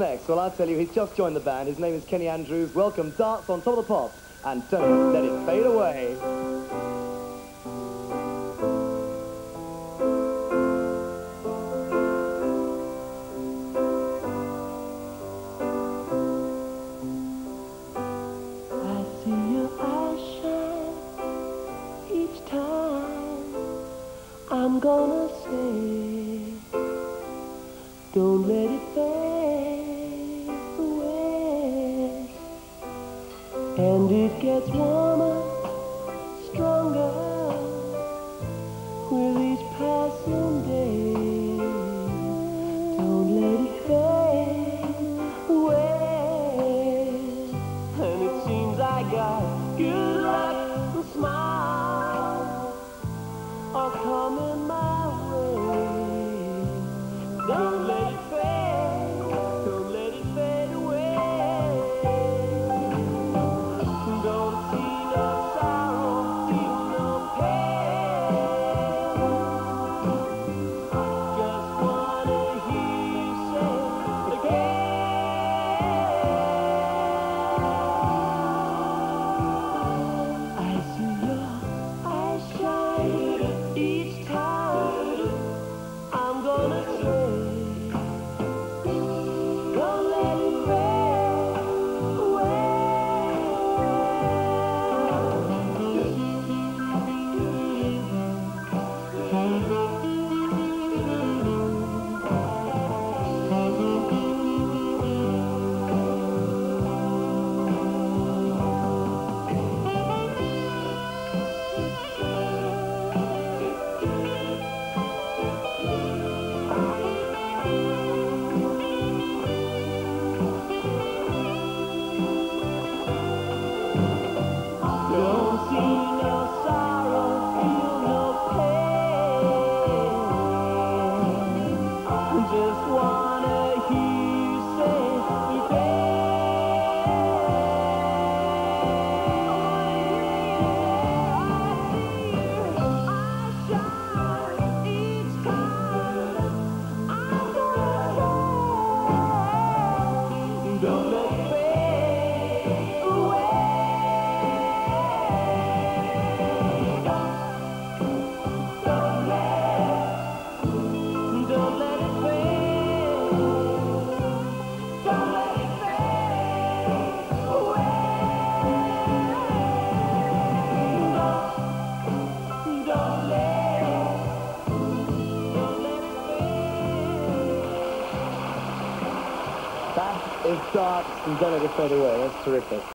Next, well, I'll tell you, he's just joined the band. His name is Kenny Andrews. Welcome, Darts on top of the pops. And don't let it fade away. I see your eyes shine each time I'm gonna say, don't let it fade it gets warmer, stronger with each passing day. Don't let it fade away. And it seems I got good luck and smiles are coming my way. Don't That is Darts and let it fade away. That's terrific.